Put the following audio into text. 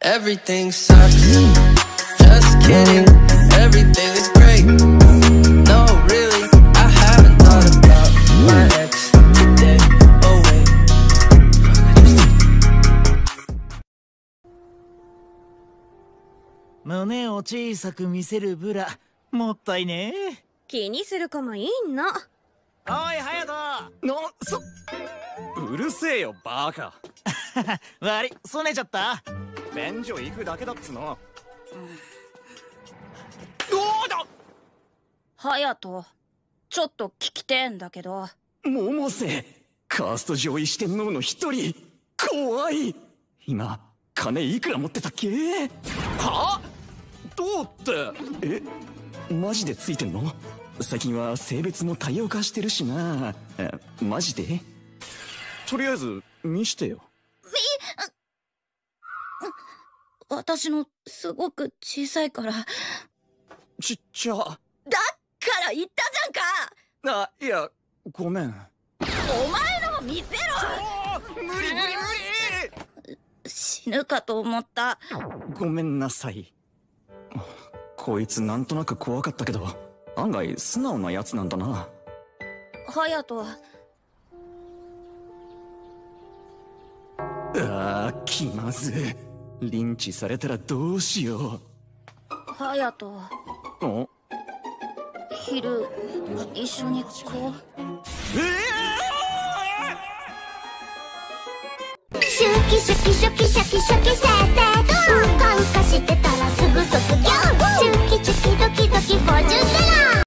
Everything sucks. Just kidding. Everything is great. No, really, I haven't thought about my ex today. Oh, wait. Fuck, I just 胸を小さく見せるブラもったいねえ気にする子もいいのおい隼人なそ、うるせえよ、バカ。悪いそねちゃった便所行くだけだっつの。どうだ？隼人ちょっと聞きてえんだけど。百瀬カースト上位四天王の一人。怖い。今金いくら持ってたっけ？は？どうって？えマジでついてんの？最近は性別も多様化してるしな。えマジで？とりあえず見してよ私のすごく小さいから。だちっちゃ。から言ったじゃんか！あいやごめん。お前のも見せろ！無理無理無死ぬかと思った。理ごめんなさい。こいつなんとなく怖かったけど案外素直なやつなんだな。隼人あー気まずリンチされたらどうしよ隼人。昼一緒にこう。シュキシュキシュキシャキシャキ